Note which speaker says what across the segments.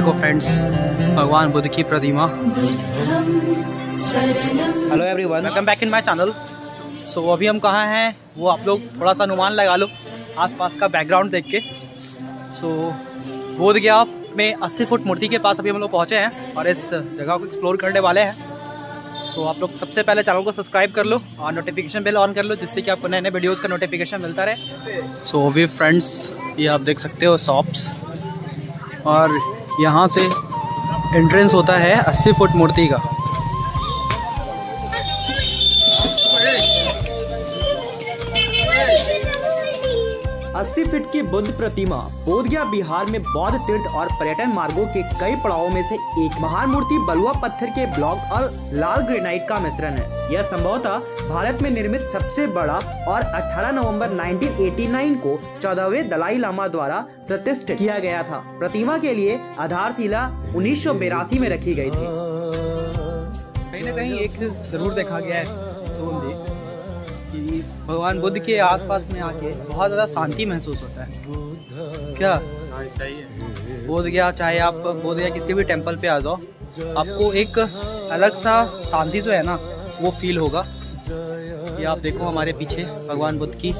Speaker 1: Friends भगवान बुद्ध की प्रतिमा। Hello everyone welcome back in my channel so अभी हम कहाँ हैं वो आप लोग थोड़ा सा अनुमान लगा लो आसपास का बैकग्राउंड देख के। सो so, बोध गया में 80 फुट मूर्ति के पास अभी हम लोग पहुँचे हैं और इस जगह को एक्सप्लोर करने वाले हैं। सो so, आप लोग सबसे पहले चैनल को सब्सक्राइब कर लो और नोटिफिकेशन बेल ऑन कर लो जिससे कि आपको नए नए वीडियोज़ का नोटिफिकेशन मिलता रहे। सो so, अभी फ्रेंड्स ये आप देख सकते हो शॉप्स और यहाँ से एंट्रेंस होता है 80 फुट मूर्ति का। अस्सी फीट की बुद्ध प्रतिमा बोधगया बिहार में बौद्ध तीर्थ और पर्यटन मार्गों के कई पड़ावों में से एक महान मूर्ति बलुआ पत्थर के ब्लॉक और लाल ग्रेनाइट का मिश्रण है। यह संभवतः भारत में निर्मित सबसे बड़ा और 18 नवंबर 1989 को चौदहवें दलाई लामा द्वारा प्रतिष्ठित किया गया था। प्रतिमा के लिए आधारशिला उन्नीस में रखी गई थी। कहीं ना कहीं एक चीज़ ज़रूर देखा गया है कि भगवान बुद्ध के आसपास में आके बहुत ज़्यादा शांति महसूस होता है। क्या?
Speaker 2: सही है
Speaker 1: बोध गया, चाहे आप बोध गया किसी भी टेंपल पे आ जाओ, आपको एक अलग सा शांति जो है ना, वो फील होगा ये आप देखो हमारे पीछे भगवान बुद्ध की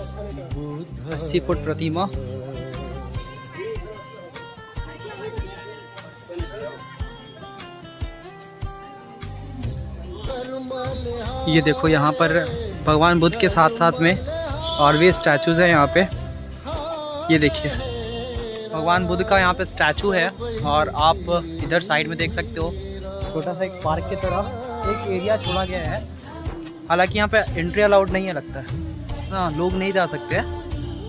Speaker 1: अस्सी फुट प्रतिमा। ये देखो यहाँ पर भगवान बुद्ध के साथ साथ में और भी स्टैचूज़ हैं यहाँ पे। ये देखिए। भगवान बुद्ध का यहाँ पे स्टैचू है और आप इधर साइड में देख सकते हो। छोटा सा एक पार्क की तरह एक एरिया छोड़ा गया है। हालाँकि यहाँ पे एंट्री अलाउड नहीं है लगता है। हाँ लोग नहीं जा सकते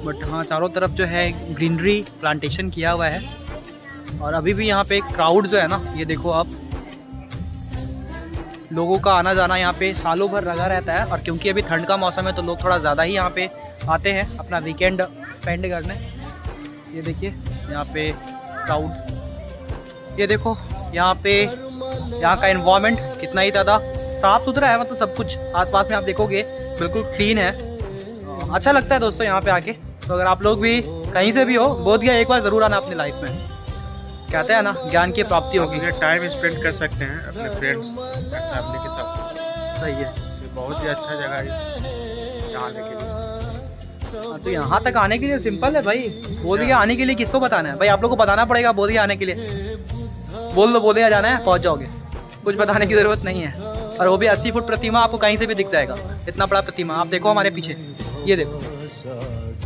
Speaker 1: बट हाँ चारों तरफ़ जो है ग्रीनरी प्लांटेशन किया हुआ है। और अभी भी यहाँ पे क्राउड जो है ना, ये देखो आप। लोगों का आना जाना यहाँ पे सालों भर लगा रहता है और क्योंकि अभी ठंड का मौसम है तो लोग थोड़ा ज़्यादा ही यहाँ पे आते हैं अपना वीकेंड स्पेंड करने। ये देखिए, यहाँ पे क्राउड ये देखो, यहाँ पे, यहाँ का इन्वायरमेंट कितना ही ज़्यादा साफ़ सुथरा है मतलब सब कुछ आसपास में आप देखोगे, बिल्कुल क्लीन है। अच्छा लगता है दोस्तों यहाँ पे आके। तो अगर आप लोग भी कहीं से भी हो, बोध गया एक बार ज़रूर आना अपनी लाइफ में। कहते हैं ना ज्ञान की प्राप्ति होगी।
Speaker 2: टाइम स्पेंड कर सकते हैं अपने फ्रेंड्स फैमिली के साथ।
Speaker 1: सही है।
Speaker 2: तो बहुत ही अच्छा जगह है यहाँ आने के लिए।
Speaker 1: हाँ, तो यहाँ तक आने के लिए सिंपल है भाई। बोधिया आने के लिए किसको बताना है? भाई आप लोग को बताना पड़ेगा बोधिया आने के लिए। बोल दो बोधिया जाना है पहुँच जाओगे। कुछ बताने की ज़रूरत नहीं है। और वो भी अस्सी फुट प्रतिमा आपको कहीं से भी दिख जाएगा। इतना बड़ा प्रतिमा आप देखो हमारे पीछे। ये देखो।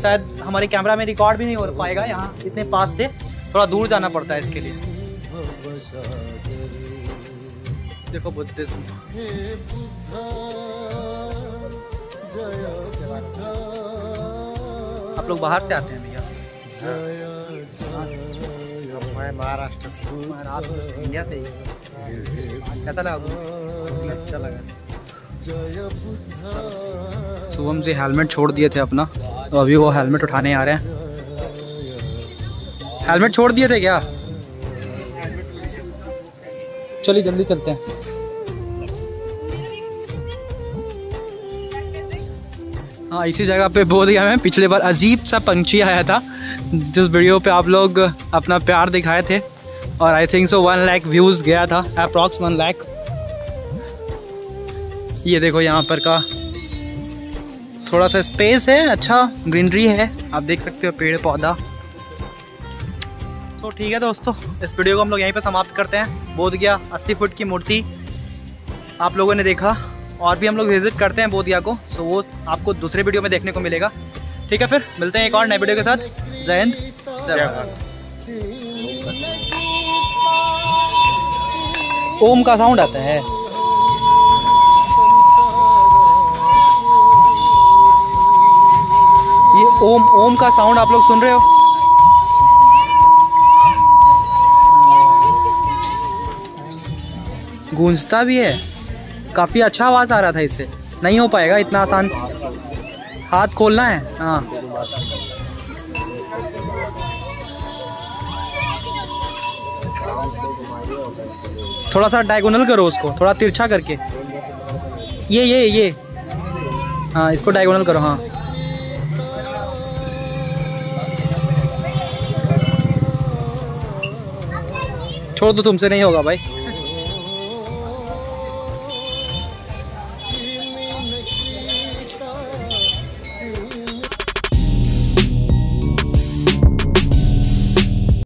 Speaker 1: शायद हमारे कैमरा में रिकॉर्ड भी नहीं हो पाएगा यहाँ इतने पास से। थोड़ा दूर जाना पड़ता है इसके लिए। देखो बुद्धिस्ट। आप लोग बाहर से आते हैं भैया।
Speaker 2: मैं महाराष्ट्र से।
Speaker 1: महाराष्ट्र से इंडिया से ही। कैसा लगा?
Speaker 2: अच्छा लगा।
Speaker 1: शुभम से हेलमेट छोड़ दिए थे अपना तो अभी वो हेलमेट उठाने आ रहे हैं। हेलमेट छोड़ दिए थे क्या? चलिए, जल्दी चलते हैं। हाँ इसी जगह पे बोध गया मैं, पिछले बार अजीब सा पंछी आया था, जिस वीडियो पे आप लोग अपना प्यार दिखाए थे, और I think so one lakh views गया था अप्रॉक्स वन लाख ये देखो, यहाँ पर का थोड़ा सा स्पेस है अच्छा ग्रीनरी है, आप देख सकते हो पेड़ पौधा तो ठीक है दोस्तों इस वीडियो को हम लोग यहीं पर समाप्त करते हैं। बोध गया अस्सी फुट की मूर्ति आप लोगों ने देखा और भी हम लोग विज़िट करते हैं बोधिया को सो वो आपको दूसरे वीडियो में देखने को मिलेगा। ठीक है फिर मिलते हैं एक और नए वीडियो के साथ। जय हिंद जय भारत। ओम का साउंड आता है। ये ओम ओम का साउंड आप लोग सुन रहे हो? गूंजता भी है। काफ़ी अच्छा आवाज़ आ रहा था इससे नहीं हो पाएगा इतना आसान। हाथ खोलना है? हाँ। थोड़ा सा डायगोनल करो उसको। थोड़ा तिरछा करके। ये ये ये। हाँ इसको डायगोनल करो हाँ। छोड़ दो, तुमसे नहीं होगा भाई।